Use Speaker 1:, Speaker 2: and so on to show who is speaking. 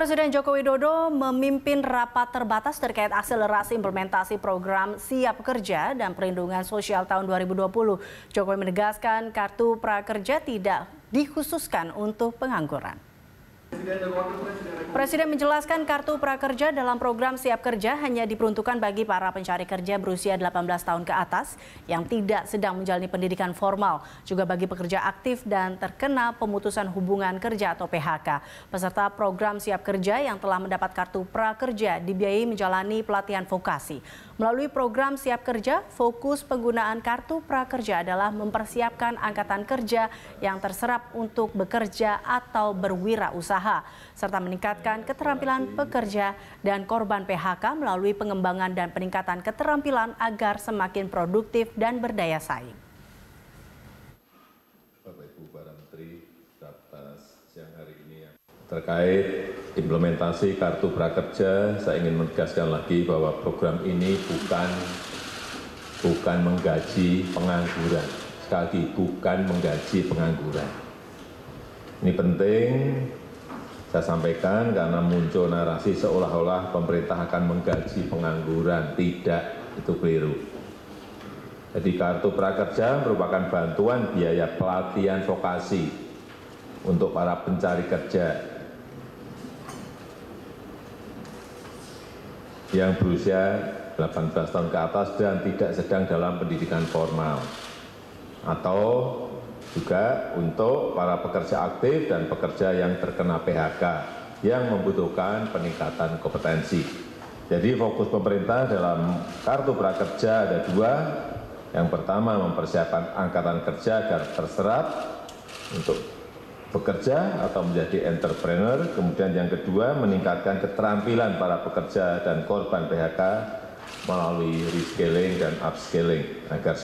Speaker 1: Presiden Joko Widodo memimpin rapat terbatas terkait akselerasi implementasi program Siap Kerja dan Perlindungan Sosial tahun 2020. Jokowi menegaskan kartu prakerja tidak dikhususkan untuk pengangguran. Presiden menjelaskan kartu prakerja dalam program Siap Kerja hanya diperuntukkan bagi para pencari kerja berusia 18 tahun ke atas yang tidak sedang menjalani pendidikan formal, juga bagi pekerja aktif dan terkena pemutusan hubungan kerja atau PHK. Peserta program Siap Kerja yang telah mendapat kartu prakerja dibiayai menjalani pelatihan vokasi. Melalui program Siap Kerja, fokus penggunaan kartu prakerja adalah mempersiapkan angkatan kerja yang terserap untuk bekerja atau berwirausaha usaha, serta meningkatkan keterampilan pekerja dan korban PHK melalui pengembangan dan peningkatan keterampilan agar semakin produktif dan berdaya saing.
Speaker 2: Bapak Ibu para Menteri siang hari ini ya. terkait implementasi kartu prakerja, saya ingin menegaskan lagi bahwa program ini bukan bukan menggaji pengangguran. Sekali lagi, bukan menggaji pengangguran. Ini penting saya sampaikan karena muncul narasi seolah-olah pemerintah akan menggaji pengangguran. Tidak, itu keliru. Jadi kartu prakerja merupakan bantuan biaya pelatihan vokasi untuk para pencari kerja yang berusia 18 tahun ke atas dan tidak sedang dalam pendidikan formal atau juga untuk para pekerja aktif dan pekerja yang terkena PHK yang membutuhkan peningkatan kompetensi. Jadi fokus pemerintah dalam kartu prakerja ada dua. Yang pertama mempersiapkan angkatan kerja agar terserap untuk bekerja atau menjadi entrepreneur. Kemudian yang kedua meningkatkan keterampilan para pekerja dan korban PHK melalui reskilling dan upskilling agar